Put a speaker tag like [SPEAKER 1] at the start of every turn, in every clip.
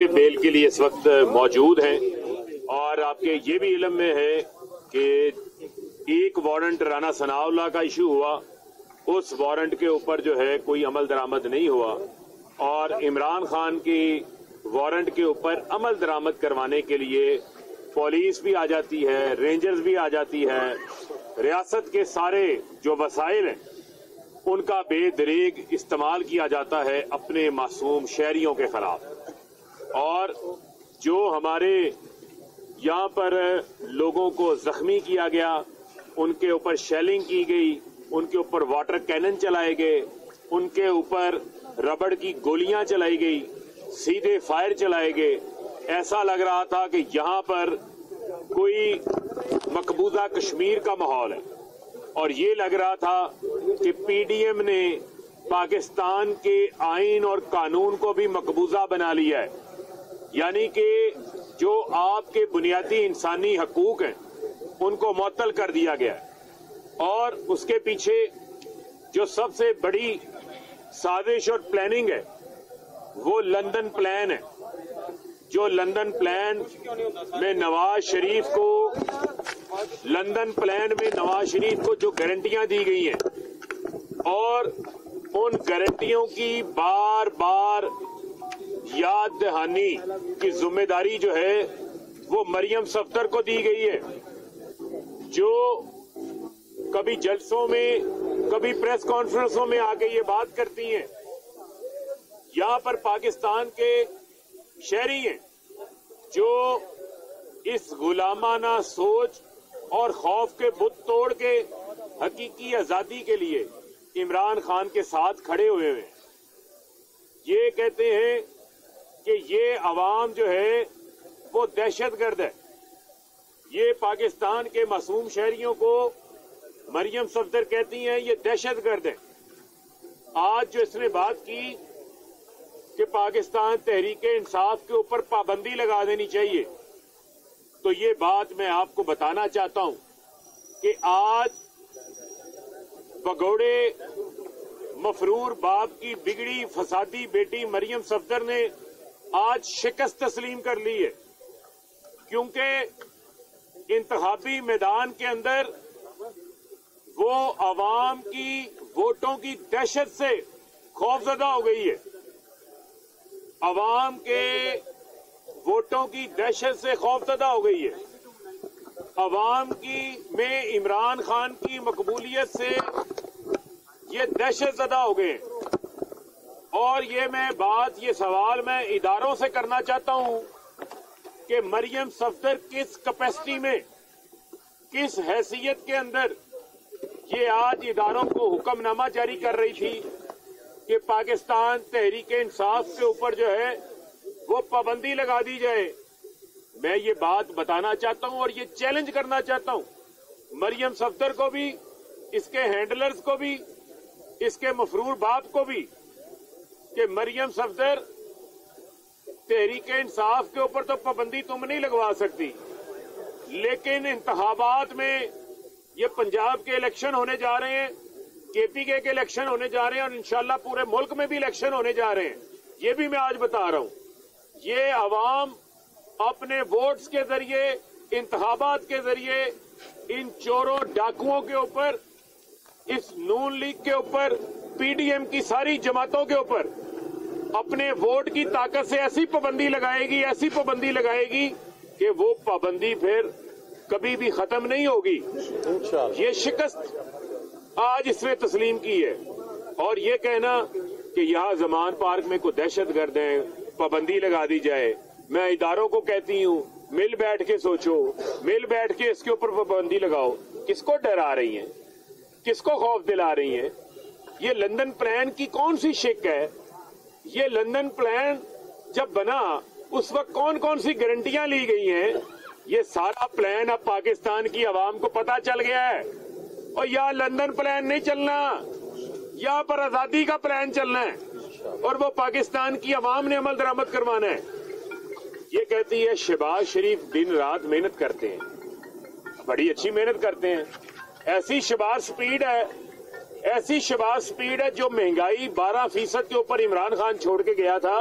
[SPEAKER 1] Bell के लिए इस वक्त मौजूद हैं। और आपके ये भी इलम में है कि एक वारंट राना सनाउल्ला का इशू हुआ। उस वारंट के ऊपर जो है कोई अमल दरामद नहीं हुआ। और इमरान खान की वारंट के ऊपर अमल दरामद करवाने के लिए पुलिस भी आ जाती है रेंजर्स भी आ जाती है। रियासत के सारे जो वसाइल हैं, उनका बेदरेग इस्तेमाल किया जाता है अपने मासूम शहरियों के खिलाफ। और जो हमारे यहाँ पर लोगों को जख्मी किया गया, उनके ऊपर शेलिंग की गई, उनके ऊपर वाटर कैनन चलाए गए, उनके ऊपर रबड़ की गोलियाँ चलाई गई, सीधे फायर चलाए गए। ऐसा लग रहा था कि यहाँ पर कोई मकबूजा कश्मीर का माहौल है। और ये लग रहा था कि पीडीएम ने पाकिस्तान के आइन और कानून को भी मकबूजा बना लिया है। यानी कि जो आपके बुनियादी इंसानी हकूक हैं, उनको मअतल कर दिया गया है। और उसके पीछे जो सबसे बड़ी साजिश और प्लानिंग है, वो लंदन प्लान है। जो लंदन प्लान में नवाज़ शरीफ को लंदन प्लान में नवाज़ शरीफ को जो गारंटियाँ दी गई हैं, और उन गारंटियों की बार बार याद दहानी की ज़िम्मेदारी जो है, वो मरियम सफ्तर को दी गई है, जो कभी जलसों में, कभी प्रेस कॉन्फ्रेंसों में आके ये बात करती हैं। यहाँ पर पाकिस्तान के शहरी हैं, जो इस गुलामाना सोच और खौफ के बुत तोड़ के हकीकी आज़ादी के लिए इमरान खान के साथ खड़े हुए हैं। ये कहते हैं कि ये अवाम जो है, वो दहशत गर्द है। ये पाकिस्तान के मासूम शहरियों को मरियम सफदर कहती हैं, ये दहशत गर्द है। आज जो इसने बात की कि पाकिस्तान तहरीक इंसाफ के ऊपर पाबंदी लगा देनी चाहिए तो ये बात मैं आपको बताना चाहता हूँ कि आज पगोड़े मफरूर बाप की बिगड़ी फसादी बेटी मरियम सफदर ने आज शिकस्त तस्लीम कर ली है। क्योंकि इंतहाबी मैदान के अंदर वो आवाम की वोटों की दहशत से खौफजदा हो गई है। आवाम के वोटों की दहशत से खौफजदा हो गई है। आवाम की में इमरान खान की मकबूलियत से ये दहशत जदा हो गए। और ये मैं बात, ये सवाल मैं इदारों से करना चाहता हूँ कि मरियम सफदर किस कैपेसिटी में, किस हैसियत के अंदर ये आज इदारों को हुक्मनामा जारी कर रही थी कि पाकिस्तान तहरीक इंसाफ के ऊपर जो है वो पाबंदी लगा दी जाए। मैं ये बात बताना चाहता हूँ और ये चैलेंज करना चाहता हूँ। मरियम सफदर को भी, इसके हैंडलर्स को भी इसके मफरूर बाप को भी कि मरियम सफदर, तहरीक इंसाफ के ऊपर तो पाबंदी तुम नहीं लगवा सकती। लेकिन इंतबात में ये पंजाब के इलेक्शन होने जा रहे हैं केपीके के इलेक्शन होने जा रहे हैं और इंशाला पूरे मुल्क में भी इलेक्शन होने जा रहे हैं। ये भी मैं आज बता रहा हूँ। ये अवाम अपने वोट्स के ज़रिए इंतबात के ज़रिए, इन चोरों डाकुओं के ऊपर इस नून लीग के ऊपर पीडीएम की सारी जमातों के ऊपर अपने वोट की ताकत से ऐसी पाबंदी लगाएगी ऐसी पाबंदी लगाएगी कि वो पाबंदी फिर कभी भी खत्म नहीं होगी। ये शिकस्त आज इसने तस्लीम की है। और ये कहना कि यहाँ जमान पार्क में कोई दहशत गर्द है पाबंदी लगा दी जाए। मैं इदारों को कहती हूँ मिल बैठ के सोचो मिल बैठ के इसके ऊपर पाबंदी लगाओ। किसको डरा रही हैं? किसको खौफ दिला रही हैं? ये लंदन प्लान की कौन सी शिक है? ये लंदन प्लान जब बना, उस वक्त कौन कौन सी गारंटियाँ ली गई हैं? ये सारा प्लान अब पाकिस्तान की आवाम को पता चल गया है। और यहाँ लंदन प्लान नहीं चलना। यहाँ पर आज़ादी का प्लान चलना है। और वो पाकिस्तान की आवाम ने अमल दरामद करवाना है। ये कहती है, शहबाज शरीफ दिन रात मेहनत करते हैं। बड़ी अच्छी मेहनत करते हैं। ऐसी शहबाज स्पीड है। ऐसी शहबाज स्पीड है जो महँगाई 12 फ़ीसद के ऊपर इमरान खान छोड़ के गया था।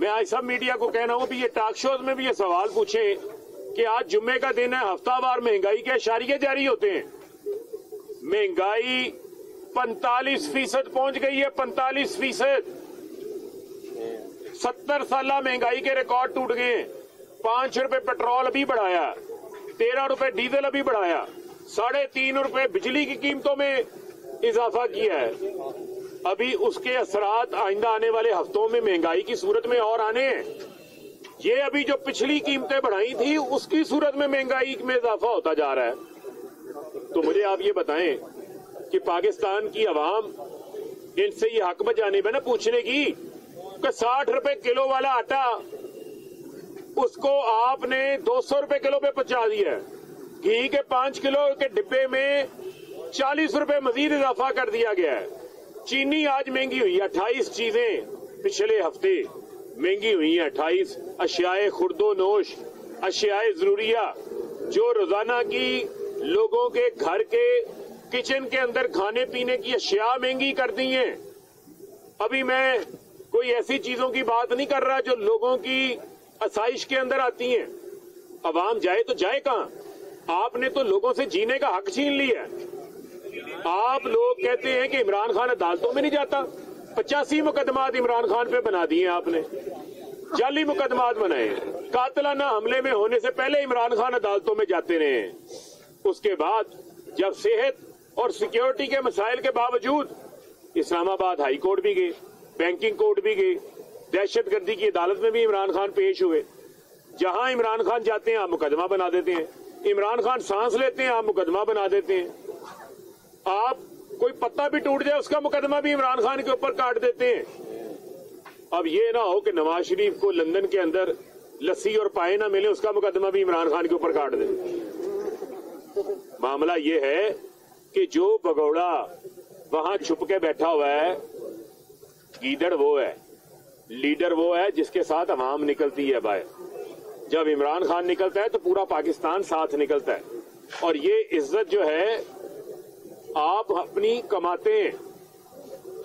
[SPEAKER 1] मैं आज सब मीडिया को कहना हूँ भी ये टॉक शोज़ में भी ये सवाल पूछे कि आज जुम्मे का दिन है, हफ्तावार महँगाई के इशारिये जारी होते हैं। महँगाई 45 फ़ीसद पहुँच गई है 45 फ़ीसद। सत्तर साल महँगाई के रिकॉर्ड टूट गए पाँच रुपए पेट्रोल अभी बढ़ाया, तेरह रुपए डीजल अभी बढ़ाया। साढ़े तीन रुपए बिजली की कीमतों में इजाफा किया है। अभी उसके असरात आइंदा आने वाले हफ्तों में महँगाई की सूरत में और आने हैं। ये अभी जो पिछली कीमतें बढ़ाई थी, उसकी सूरत में महँगाई में इजाफा होता जा रहा है। तो मुझे आप ये बताएँ कि पाकिस्तान की आवाम, इनसे ये हक बजाने में ना पूछने की कि साठ रुपए किलो वाला आटा, उसको आपने दो सौ रुपए किलो पे पहुँचा दिया है। घी के पाँच किलो के डिब्बे में चालीस रुपए मजीद इजाफा कर दिया गया है। चीनी आज महँगी हुई है, अट्ठाईस चीज़ें पिछले हफ़्ते महँगी हुई हैं, अट्ठाईस। अशियाए खुर्दो नोश अशियाए जरूरिया, जो रोज़ाना की लोगों के घर के किचन के अंदर खाने पीने की अशिया महँगी कर दी है। अभी मैं कोई ऐसी चीज़ों की बात नहीं कर रहा जो लोगों की आसाइश के अंदर आती हैं। अवाम जाए तो जाए कहाँ? आपने तो लोगों से जीने का हक छीन लिया है। आप लोग कहते हैं कि इमरान खान अदालतों में नहीं जाता। पचासी मुकदमात इमरान खान पे बना दिए आपने। जाली मुकदमात बनाए। कातलाना हमले में होने से पहले इमरान खान अदालतों में जाते रहे। उसके बाद जब सेहत और सिक्योरिटी के मसाइल के बावजूद इस्लामाबाद हाई कोर्ट भी गए, बैंकिंग कोर्ट भी गए दहशत गर्दी की अदालत में भी इमरान खान पेश हुए। जहाँ इमरान खान जाते हैं, आप मुकदमा बना देते हैं। इमरान खान सांस लेते हैं, आप मुकदमा बना देते हैं। आप कोई पत्ता भी टूट जाए, उसका मुकदमा भी इमरान खान के ऊपर काट देते हैं। अब ये ना हो कि नवाज़ शरीफ को लंदन के अंदर लस्सी और पाए ना मिले, उसका मुकदमा भी इमरान खान के ऊपर काट दे। मामला ये है कि जो भगौड़ा वहाँ छुप के बैठा हुआ है, गीदड़ वो है, लीडर वो है, जिसके साथ अवाम निकलती है बाहर। जब इमरान खान निकलता है तो पूरा पाकिस्तान साथ निकलता है। और ये इज़्ज़त जो है, आप अपनी कमाते हैं।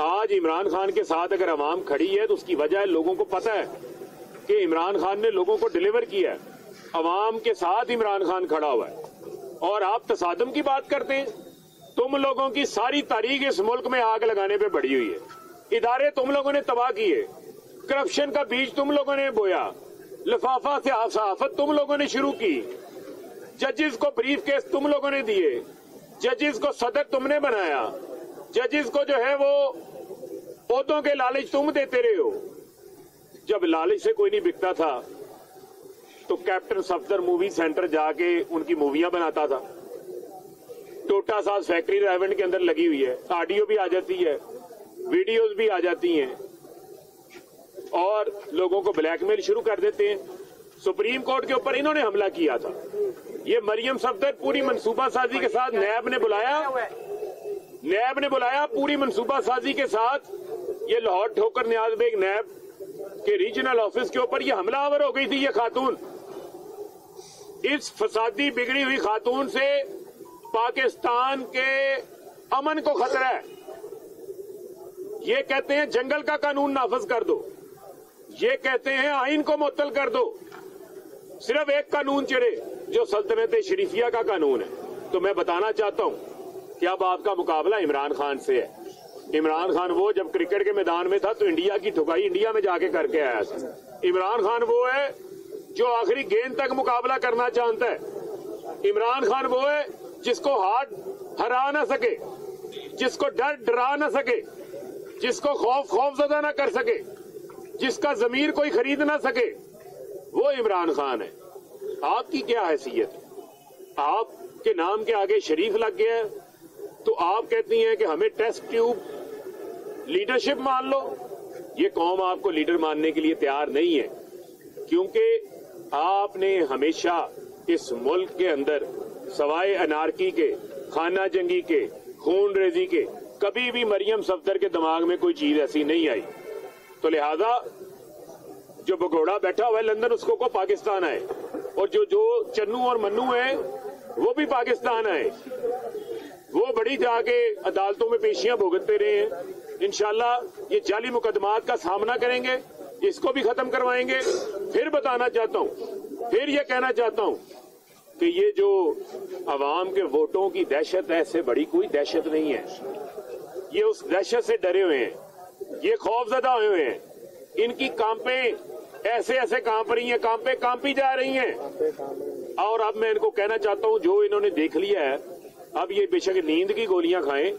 [SPEAKER 1] आज इमरान खान के साथ अगर अवाम खड़ी है तो उसकी वजह है, लोगों को पता है कि इमरान खान ने लोगों को डिलीवर किया है। अवाम के साथ इमरान खान खड़ा हुआ है। और आप तसादम की बात करते हैं, तुम लोगों की सारी तारीख इस मुल्क में आग लगाने पे बढ़ी हुई है। इदारे तुम लोगों ने तबाह किए। करप्शन का बीज तुम लोगों ने बोया। लिफाफा से सहाफत तुम लोगों ने शुरू की। जजेस को ब्रीफ केस तुम लोगों ने दिए। जजेस को सदर तुमने बनाया। जजेस को जो है वो पौधों के लालच तुम देते रहे हो। जब लालच से कोई नहीं बिकता था तो कैप्टन सफदर मूवी सेंटर जाके उनकी मूवियाँ बनाता था। टोटा साज फैक्ट्री रेवेंट के अंदर लगी हुई है। ऑडियो भी आ जाती है। वीडियोस भी आ जाती हैं। और लोगों को ब्लैकमेल शुरू कर देते हैं। सुप्रीम कोर्ट के ऊपर इन्होंने हमला किया था। ये मरियम सफदर पूरी मंसूबा साजी के साथ नैब ने बुलाया। नैब ने बुलाया पूरी मंसूबा साजी के साथ। ये लाहौर ठोकर न्याज बेग नैब के रीजनल ऑफ़िस के ऊपर ये हमलावर हो गई थी ये खातून। इस फसादी बिगड़ी हुई खातून से पाकिस्तान के अमन को खतरा है। ये कहते हैं, जंगल का कानून नाफज कर दो। ये कहते हैं, आइन को मुअत्तल कर दो। सिर्फ़ एक कानून चिड़े जो सल्तनत शरीफिया का कानून है। तो मैं बताना चाहता हूँ कि अब आपका मुकाबला इमरान खान से है। इमरान खान वो, जब क्रिकेट के मैदान में था तो इंडिया की ठुकाई इंडिया में जाके करके आया था। इमरान खान वो है, जो आखिरी गेंद तक मुकाबला करना चाहता है। इमरान खान वो है, जिसको हाथ हरा ना सके, जिसको डर डरा ना सके, जिसको खौफ खौफ ज़्यादा ना कर सके। जिसका जमीर कोई खरीद ना सके, वो इमरान खान है। आपकी क्या हैसियत? आपके नाम के आगे शरीफ लग गया है तो आप कहती हैं कि हमें टेस्ट ट्यूब, लीडरशिप मान लो। ये कौम आपको लीडर मानने के लिए तैयार नहीं है, क्योंकि आपने हमेशा इस मुल्क के अंदर, सवाए अनारकी के, खाना जंगी के, खून रेजी के, कभी भी मरियम सफदर के दिमाग में कोई चीज़ ऐसी नहीं आई। तो लिहाजा, जो भगोड़ा बैठा हुआ है लंदन, उसको को पाकिस्तान आए। और जो जो चन्नू और मन्नू है, वो भी पाकिस्तान आए। वो बड़ी जाके अदालतों में पेशियाँ भुगतते रहे हैं। इनशाला ये जाली मुकदमात का सामना करेंगे, इसको भी खत्म करवाएँगे। फिर बताना चाहता हूँ, फिर ये कहना चाहता हूँ कि ये जो आवाम के वोटों की दहशत है इससे बड़ी कोई दहशत नहीं है। ये उस दहशत से डरे हुए हैं। ये खौफजदा हुए हुए हैं। इनकी कांपे, ऐसे ऐसे काँप रही हैं, कांपे, कांपी जा रही हैं। और अब मैं इनको कहना चाहता हूँ, जो इन्होंने देख लिया है, अब ये बेशक नींद की गोलियाँ खाएँ।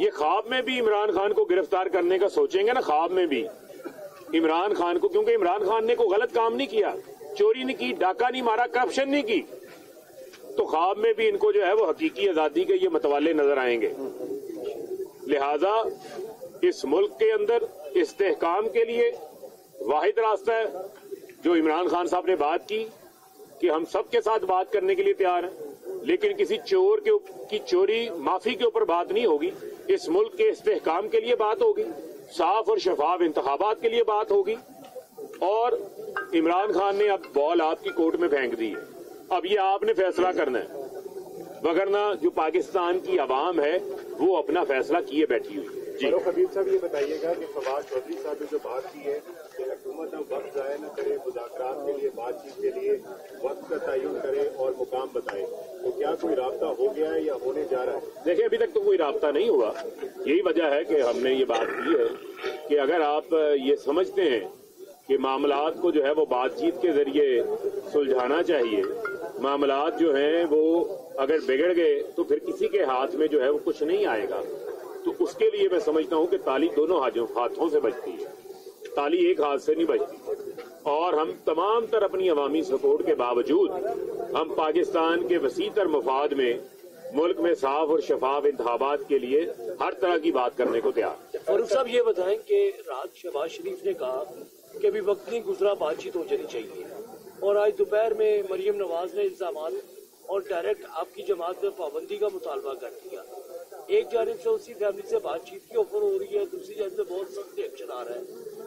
[SPEAKER 1] ये ख्वाब में भी इमरान खान को गिरफ़्तार करने का सोचेंगे ना, ख्वाब में भी। इमरान खान को, क्योंकि इमरान खान ने कोई गलत काम नहीं किया। चोरी नहीं की, डाका नहीं मारा, करप्शन नहीं की। तो ख्वाब में भी इनको जो है, वो हकीकी आज़ादी के ये मतवाले नज़र आएँगे। लिहाजा इस मुल्क के अंदर इस्तेहकाम के लिए वाहिद रास्ता है, जो इमरान खान साहब ने बात की कि हम सबके साथ बात करने के लिए तैयार हैं, लेकिन किसी चोर के की चोरी, माफ़ी के ऊपर बात नहीं होगी। इस मुल्क के इस्तेकाम के लिए बात होगी, साफ़ और शफाफ इंतबात के लिए बात होगी, और इमरान खान ने अब बॉल आपकी कोर्ट में फेंक दी है। अब ये आपने फैसला करना है, वगरना जो पाकिस्तान की आवाम है, वो अपना फैसला किए बैठी हुई है। जी।
[SPEAKER 2] फारूक हबीब साहब ये बताइएगा कि फवाद चौधरी साहब ने जो बात की है कि हुकूमत अब वक्त जाया न करे मुजाकरात के लिए बातचीत के लिए वक्त का तयन करे और मुकाम बताए। तो क्या कोई रबता हो गया है या होने जा रहा है?
[SPEAKER 1] देखिए अभी तक तो कोई रबता नहीं हुआ। यही वजह है कि हमने ये बात की है कि अगर आप ये समझते हैं कि मामलात को जो है वो बातचीत के ज़रिए सुलझाना चाहिए मामलात जो हैं वो अगर बिगड़ गए तो फिर किसी के हाथ में जो है वो कुछ नहीं आएगा। तो उसके लिए मैं समझता हूँ कि ताली दोनों हाथों से बचती है। ताली एक हाथ से नहीं बचती और हम तमाम तर अपनी अवामी सपोर्ट के बावजूद, हम पाकिस्तान के वसी तर मफाद में, मुल्क में साफ़ और शफाफ इंतबात के लिए हर तरह की बात करने को तैयार।
[SPEAKER 3] फारूक साहब ये बताएँ कि रात शहबाज शरीफ ने कहा कि अभी वक्त नहीं गुजरा, बातचीत हो जानी चाहिए। और आज दोपहर में मरियम नवाज़ ने इल्ज़ाम और डायरेक्ट आपकी जमात में पाबंदी का मुतालबा कर दिया। एक जानब से उसी फैमिली से बातचीत की ऑफ़र हो रही है, दूसरी जानब से बहुत सख्त रिएक्शन आ रहा है।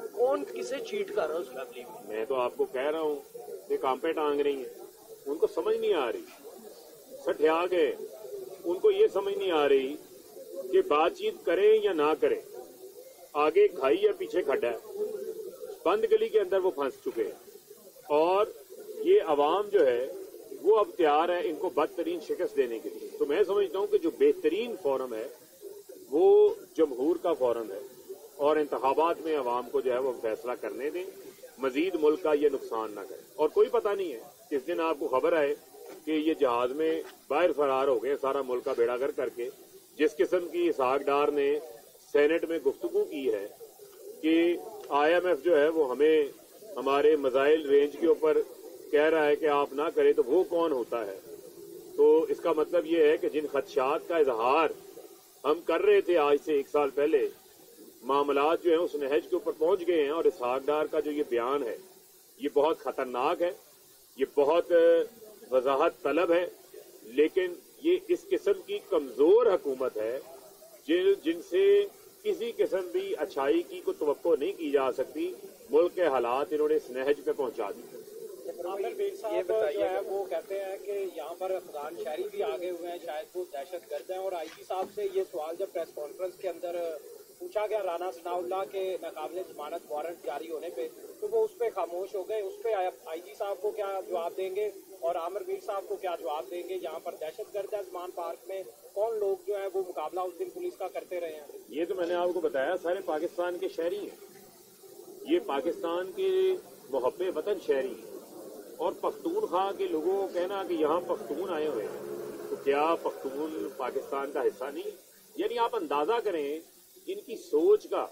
[SPEAKER 3] कौन किसे चीट कर रहा है उस फैमिली में?
[SPEAKER 1] मैं तो आपको कह रहा हूँ, ये कांपे टांग रही है। उनको समझ नहीं आ रही। सठिया गए। उनको ये समझ नहीं आ रही कि बातचीत करें या ना करें। आगे खाई या पीछे खड्डा है। बंद गली के अंदर वो फंस चुके हैं। और ये आवाम जो है वो अब तैयार है इनको बदतरीन शिकस्त देने के लिए। तो मैं समझता हूँ कि जो बेहतरीन फॉरम है, वो जमहूर का फॉरम है। और इंतबात में आवाम को जो है वो फैसला करने दें। मजीद मुल्क का ये नुकसान ना करे। और कोई पता नहीं है किस दिन आपको खबर आए कि ये जहाज़ में बाहर फरार हो गए सारा मुल्क का बेड़ागर करके। जिस किस्म की इसहाक डार ने सेनेट में गुफ्तगू की है कि आईएमएफ जो है वो हमें, हमारे मजाइल रेंज के ऊपर कह रहा है कि आप ना करें तो वो कौन होता है? तो इसका मतलब ये है कि जिन खदशात का इजहार हम कर रहे थे आज से एक साल पहले, मामलात जो है उस नहज के ऊपर पहुँच गए हैं और इसहाक डार का जो ये बयान है, ये बहुत खतरनाक है, ये बहुत वजाहत तलब है, लेकिन ये इस किस्म की कमज़ोर हुकूमत है, जिन, जिनसे किसी किस्म भी अच्छाई की को तो नहीं की जा सकती, मुल्क के हालात इन्होंने इस नहज पे पहुँचा दी
[SPEAKER 4] ये बताइए है वो कहते हैं कि यहाँ पर अफगान शहरी भी आगे हुए हैं शायद वो दहशत गर्द हैं। और आईजी साहब से ये सवाल जब प्रेस कॉन्फ्रेंस के अंदर पूछा गया राना सनाउल्ला के नाकाबले जमानत वारंट जारी होने पे तो वो उस पर खामोश हो गए। उस पर आईजी साहब को क्या जवाब देंगे और आमिर मीर साहब को क्या जवाब देंगे? यहाँ पर दहशत गर्द है जमान पार्क में। कौन लोग जो है वो मुकाबला उस दिन पुलिस का करते रहे हैं?
[SPEAKER 1] ये तो मैंने आपको बताया सारे पाकिस्तान के शहरी हैं। ये पाकिस्तान के मुहब्बे वतन शहरी हैं। और पख्तूनख्वा के लोगों को कहना कि यहाँ पख्तून आए हुए हैं। तो क्या पख्तून पाकिस्तान का हिस्सा नहीं? यानी आप अंदाज़ा करें, इनकी सोच का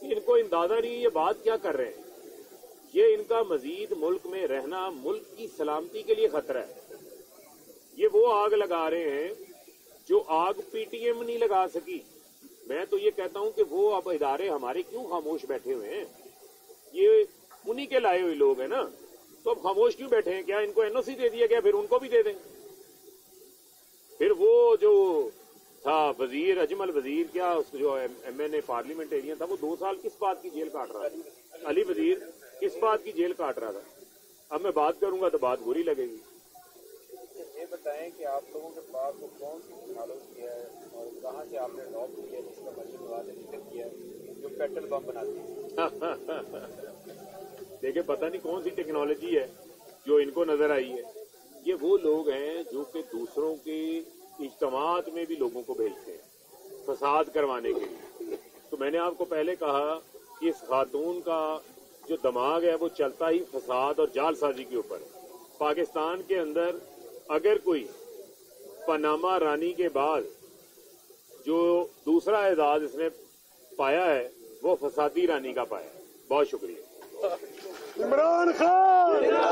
[SPEAKER 1] कि इनको अंदाज़ा नहीं ये बात क्या कर रहे हैं? ये इनका मजीद मुल्क में रहना, मुल्क की सलामती के लिए खतरा है। ये वो आग लगा रहे हैं जो आग पीटीएम नहीं लगा सकी। मैं तो ये कहता हूँ कि वो अब इदारे हमारे क्यों खामोश बैठे हुए हैं? ये उन्हीं के लाए हुए लोग हैं ना। तो अब खामोश क्यों बैठे हैं? क्या इनको एनओसी दे दिया गया? फिर उनको भी दे दें। फिर वो जो था वज़ीर अजमल वज़ीर क्या जो एम एन ए पार्लियामेंटेरियन था वो दो साल किस बात की जेल काट रहा था? अली वज़ीर किस बात की जेल काट रहा था? अब मैं बात करूँगा तो बात बुरी लगेगी।
[SPEAKER 4] ये बताएँ कि आप लोगों के पास वो कौन सी टेक्नोलॉजी है और कहाँ से आपने ड्रॉप की है जिसका मजीद नवाज़ ने ज़िक्र किया है जो पेट्रोल बम बनाती है?
[SPEAKER 1] देखिए, पता नहीं कौन सी टेक्नोलॉजी है जो इनको नज़र आई है। ये वो लोग हैं जो कि दूसरों के इज्तमात में भी लोगों को भेजते हैं, फसाद करवाने के लिए। तो मैंने आपको पहले कहा कि इस खातून का जो दिमाग है, वो चलता ही फसाद और जालसाजी के ऊपर है। पाकिस्तान के अंदर अगर कोई पनामा रानी के बाद जो दूसरा एजाज इसने पाया है, वो फसादी रानी का पाया है। बहुत शुक्रिया।
[SPEAKER 5] इमरान खान